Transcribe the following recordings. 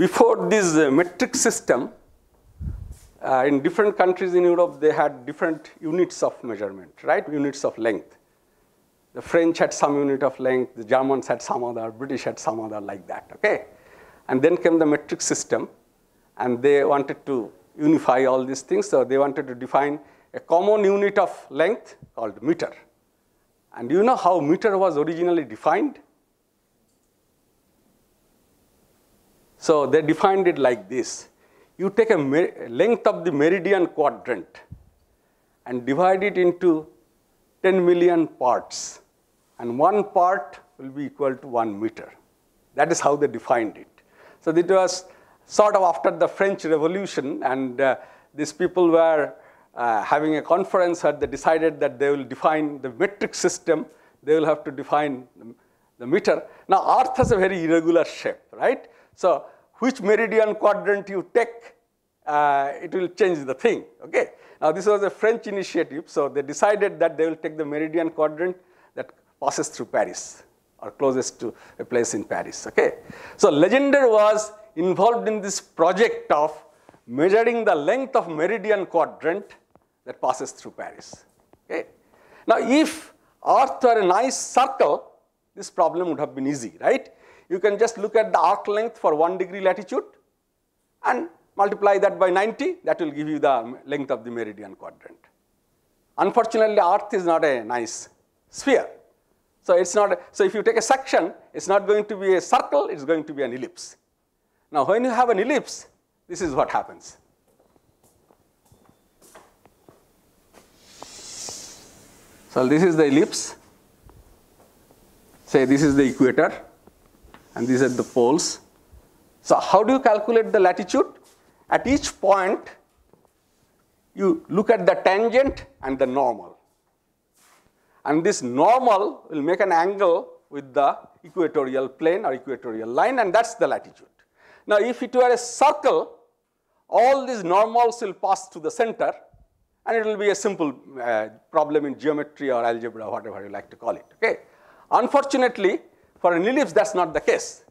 before this uh, metric system, uh, in different countries in Europe, they had different units of measurement, right? Units of length. The French had some unit of length, the Germans had some other, British had some other like that, okay? And then came the metric system, and they wanted to unify all these things, so they wanted to define a common unit of length called meter. And you know how meter was originally defined? So they defined it like this. You take a length of the meridian quadrant and divide it into 10 million parts. And one part will be equal to one meter. That is how they defined it. So it was sort of after the French Revolution, and uh, these people were uh, having a conference where they decided that they will define the metric system, they will have to define the, the meter. Now, Earth has a very irregular shape, right? So, which meridian quadrant you take, uh, it will change the thing, okay? Now, this was a French initiative, so they decided that they will take the meridian quadrant that passes through Paris or closest to a place in Paris, okay? So, Legendre was involved in this project of measuring the length of meridian quadrant that passes through Paris, okay? Now, if Earth were a nice circle, this problem would have been easy, right? You can just look at the arc length for one degree latitude and multiply that by 90, that will give you the length of the meridian quadrant. Unfortunately, Earth is not a nice sphere. So it's not, a, so if you take a section, it's not going to be a circle, it's going to be an ellipse. Now when you have an ellipse, this is what happens. So this is the ellipse. Say this is the equator and these are the poles. So how do you calculate the latitude? At each point, you look at the tangent and the normal. And this normal will make an angle with the equatorial plane or equatorial line, and that's the latitude. Now, if it were a circle, all these normals will pass to the center, and it will be a simple uh, problem in geometry or algebra, whatever you like to call it. Okay? Unfortunately, for an ellipse, that's not the case.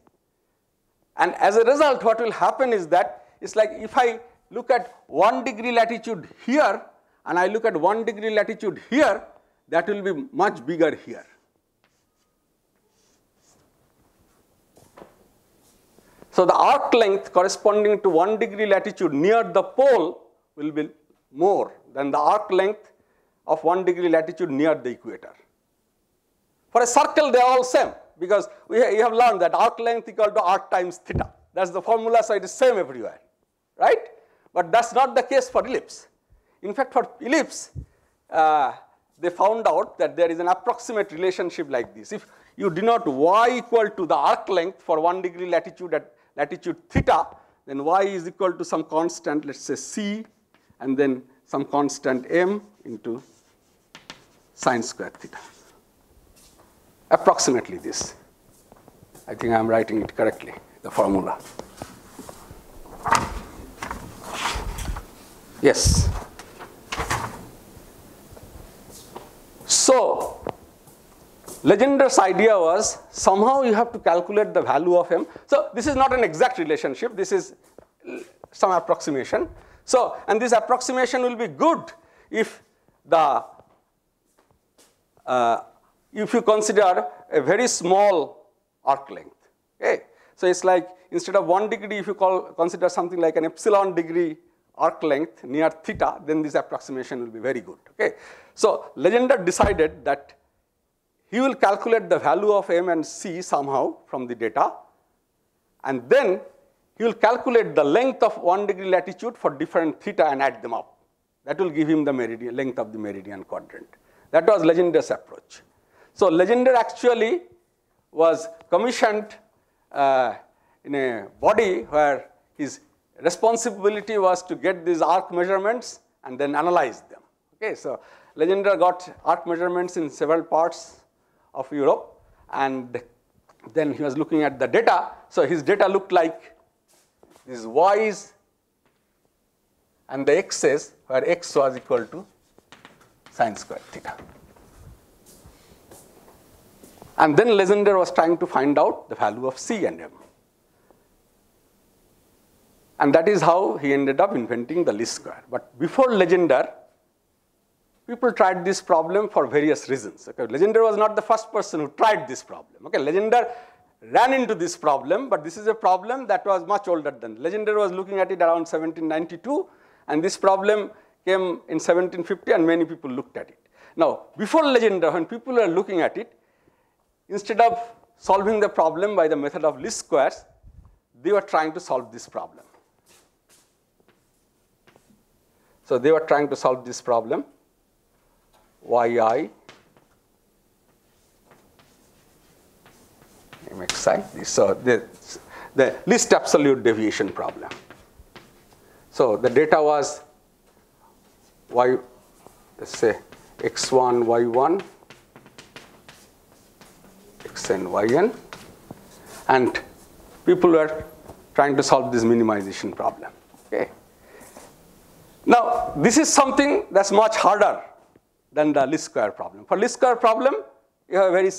And as a result, what will happen is that it's like if I look at one degree latitude here, and I look at one degree latitude here, that will be much bigger here. So the arc length corresponding to one degree latitude near the pole will be more than the arc length of one degree latitude near the equator. For a circle, they are all same because we have learned that arc length equal to arc times theta. That's the formula, so it is same everywhere, right? But that's not the case for ellipse. In fact, for ellipse, uh, they found out that there is an approximate relationship like this. If you denote y equal to the arc length for one degree latitude at latitude theta, then y is equal to some constant, let's say c, and then some constant m into sine square theta. Approximately this. I think I'm writing it correctly, the formula. Yes. So, Legendre's idea was somehow you have to calculate the value of m. So, this is not an exact relationship, this is some approximation. So, and this approximation will be good if the uh, if you consider a very small arc length. Okay? So, it's like instead of 1 degree, if you call, consider something like an epsilon degree arc length near theta, then this approximation will be very good. Okay? So, Legendre decided that he will calculate the value of m and c somehow from the data, and then he will calculate the length of 1 degree latitude for different theta and add them up. That will give him the meridian, length of the meridian quadrant. That was Legendre's approach. So Legendre actually was commissioned uh, in a body where his responsibility was to get these arc measurements and then analyze them. Okay, so Legendre got arc measurements in several parts of Europe and then he was looking at the data. So his data looked like these y's and the x's where x was equal to sine square theta. And then Legendre was trying to find out the value of C and M. And that is how he ended up inventing the least square. But before Legendre, people tried this problem for various reasons. Okay, Legendre was not the first person who tried this problem. Okay, Legendre ran into this problem, but this is a problem that was much older than. Legendre was looking at it around 1792, and this problem came in 1750, and many people looked at it. Now, before Legendre, when people were looking at it, instead of solving the problem by the method of least squares, they were trying to solve this problem. So they were trying to solve this problem, yi mxi. So the, the least absolute deviation problem. So the data was y, let's say x1, y1, xn, yn, and people were trying to solve this minimization problem. Okay. Now, this is something that's much harder than the least square problem. For least square problem, you have a very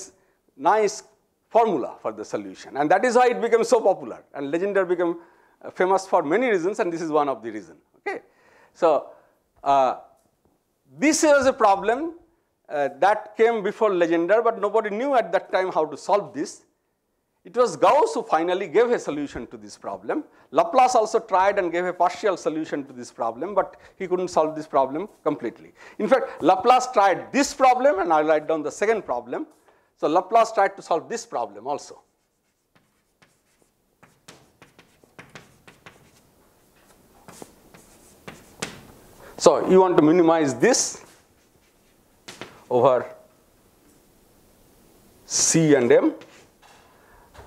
nice formula for the solution. And that is why it became so popular. And Legendre became uh, famous for many reasons, and this is one of the reasons. Okay? So, uh, this was a problem uh, that came before Legendre, but nobody knew at that time how to solve this. It was Gauss who finally gave a solution to this problem. Laplace also tried and gave a partial solution to this problem, but he couldn't solve this problem completely. In fact, Laplace tried this problem, and I'll write down the second problem. So Laplace tried to solve this problem also. So you want to minimize this over C and M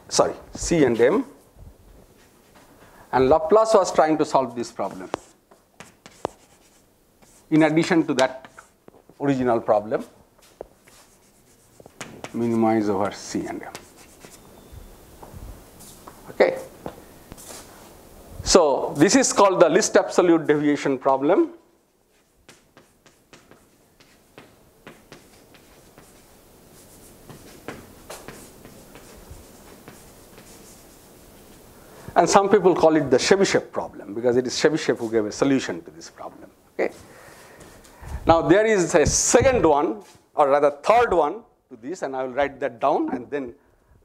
sorry, C and M. And Laplace was trying to solve this problem. In addition to that original problem, minimize over C and M. Okay. So this is called the least absolute deviation problem. And some people call it the Chebyshev problem because it is Chebyshev who gave a solution to this problem. Okay. Now there is a second one, or rather third one to this, and I will write that down, and then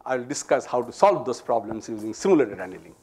I will discuss how to solve those problems using simulated annealing.